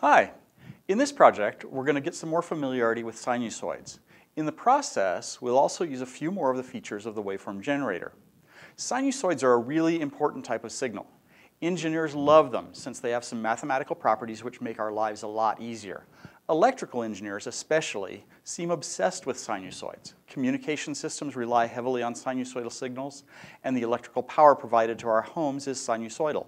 Hi. In this project, we're going to get some more familiarity with sinusoids. In the process, we'll also use a few more of the features of the waveform generator. Sinusoids are a really important type of signal. Engineers love them since they have some mathematical properties which make our lives a lot easier. Electrical engineers especially seem obsessed with sinusoids. Communication systems rely heavily on sinusoidal signals, and the electrical power provided to our homes is sinusoidal.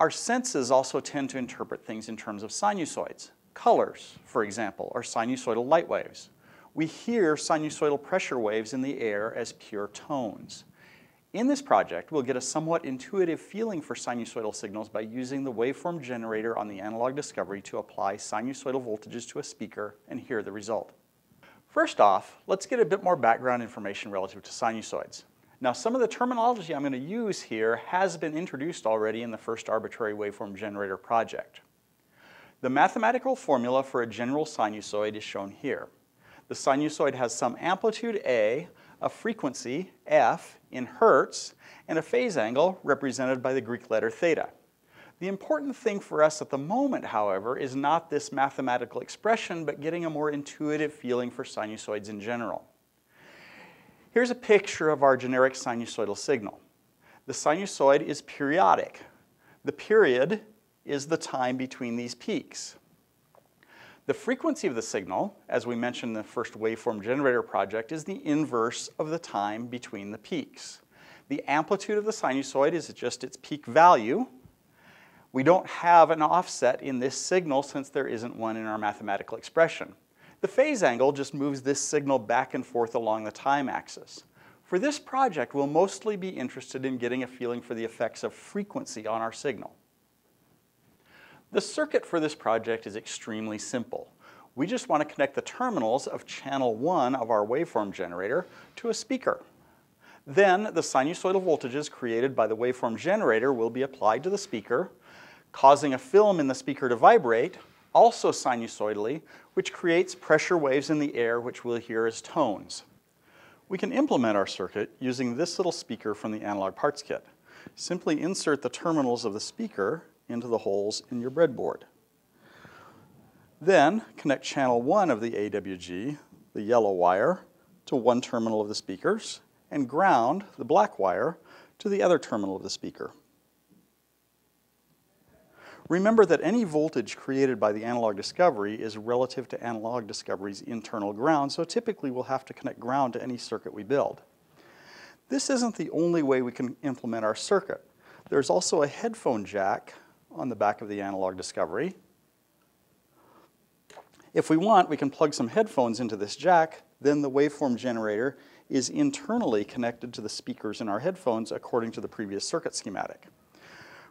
Our senses also tend to interpret things in terms of sinusoids. Colors, for example, are sinusoidal light waves. We hear sinusoidal pressure waves in the air as pure tones. In this project, we'll get a somewhat intuitive feeling for sinusoidal signals by using the waveform generator on the analog discovery to apply sinusoidal voltages to a speaker and hear the result. First off, let's get a bit more background information relative to sinusoids. Now some of the terminology I'm going to use here has been introduced already in the first arbitrary waveform generator project. The mathematical formula for a general sinusoid is shown here. The sinusoid has some amplitude A, a frequency f in hertz, and a phase angle represented by the Greek letter theta. The important thing for us at the moment, however, is not this mathematical expression, but getting a more intuitive feeling for sinusoids in general. Here's a picture of our generic sinusoidal signal. The sinusoid is periodic. The period is the time between these peaks. The frequency of the signal, as we mentioned in the first waveform generator project, is the inverse of the time between the peaks. The amplitude of the sinusoid is just its peak value. We don't have an offset in this signal since there isn't one in our mathematical expression. The phase angle just moves this signal back and forth along the time axis. For this project, we'll mostly be interested in getting a feeling for the effects of frequency on our signal. The circuit for this project is extremely simple. We just want to connect the terminals of channel 1 of our waveform generator to a speaker. Then the sinusoidal voltages created by the waveform generator will be applied to the speaker, causing a film in the speaker to vibrate, also sinusoidally, which creates pressure waves in the air which we'll hear as tones. We can implement our circuit using this little speaker from the analog parts kit. Simply insert the terminals of the speaker into the holes in your breadboard. Then connect channel 1 of the AWG, the yellow wire, to one terminal of the speakers, and ground, the black wire, to the other terminal of the speaker. Remember that any voltage created by the analog discovery is relative to analog discovery's internal ground, so typically we'll have to connect ground to any circuit we build. This isn't the only way we can implement our circuit. There's also a headphone jack on the back of the analog discovery. If we want, we can plug some headphones into this jack, then the waveform generator is internally connected to the speakers in our headphones according to the previous circuit schematic.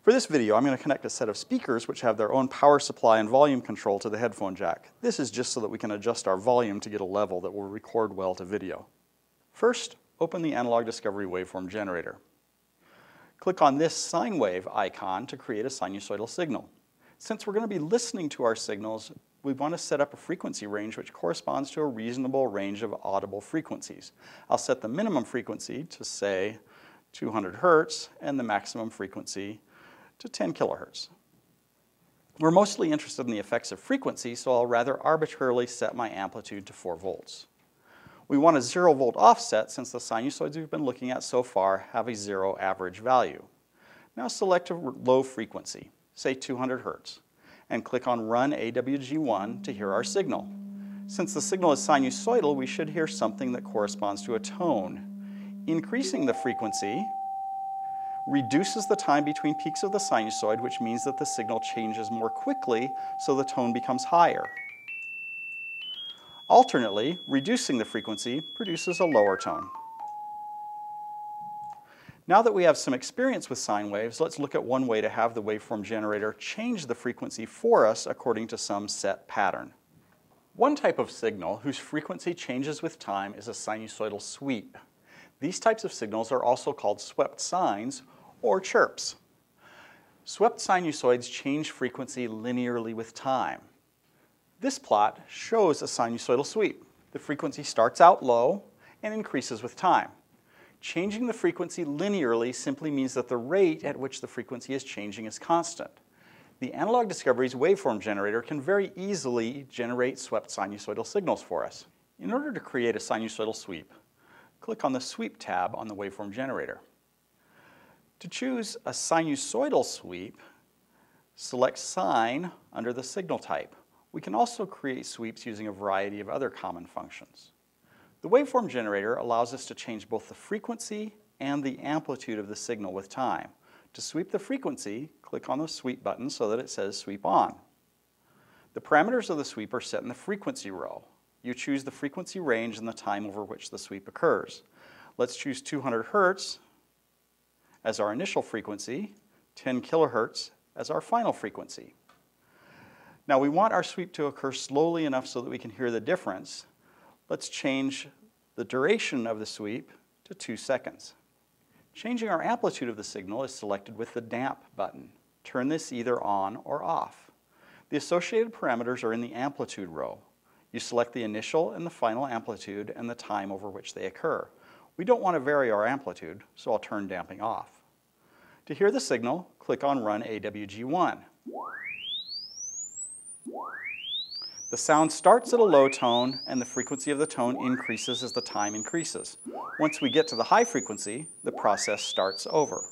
For this video, I'm going to connect a set of speakers which have their own power supply and volume control to the headphone jack. This is just so that we can adjust our volume to get a level that will record well to video. First, open the Analog Discovery Waveform Generator. Click on this sine wave icon to create a sinusoidal signal. Since we're going to be listening to our signals, we want to set up a frequency range which corresponds to a reasonable range of audible frequencies. I'll set the minimum frequency to say 200 hertz and the maximum frequency to 10 kilohertz. We're mostly interested in the effects of frequency, so I'll rather arbitrarily set my amplitude to 4 volts. We want a zero volt offset since the sinusoids we've been looking at so far have a zero average value. Now select a low frequency, say 200 hertz, and click on Run AWG1 to hear our signal. Since the signal is sinusoidal, we should hear something that corresponds to a tone. Increasing the frequency reduces the time between peaks of the sinusoid, which means that the signal changes more quickly, so the tone becomes higher. Alternately, reducing the frequency produces a lower tone. Now that we have some experience with sine waves, let's look at one way to have the waveform generator change the frequency for us according to some set pattern. One type of signal whose frequency changes with time is a sinusoidal sweep. These types of signals are also called swept sines or chirps. Swept sinusoids change frequency linearly with time. This plot shows a sinusoidal sweep. The frequency starts out low and increases with time. Changing the frequency linearly simply means that the rate at which the frequency is changing is constant. The Analog Discovery's waveform generator can very easily generate swept sinusoidal signals for us. In order to create a sinusoidal sweep, click on the Sweep tab on the waveform generator. To choose a sinusoidal sweep, select Sine under the signal type. We can also create sweeps using a variety of other common functions. The waveform generator allows us to change both the frequency and the amplitude of the signal with time. To sweep the frequency, click on the sweep button so that it says sweep on. The parameters of the sweep are set in the frequency row. You choose the frequency range and the time over which the sweep occurs. Let's choose 200 hertz as our initial frequency, 10 kilohertz as our final frequency. Now we want our sweep to occur slowly enough so that we can hear the difference. Let's change the duration of the sweep to two seconds. Changing our amplitude of the signal is selected with the damp button. Turn this either on or off. The associated parameters are in the amplitude row. You select the initial and the final amplitude and the time over which they occur. We don't want to vary our amplitude, so I'll turn damping off. To hear the signal, click on Run AWG1. The sound starts at a low tone and the frequency of the tone increases as the time increases. Once we get to the high frequency, the process starts over.